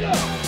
Yeah.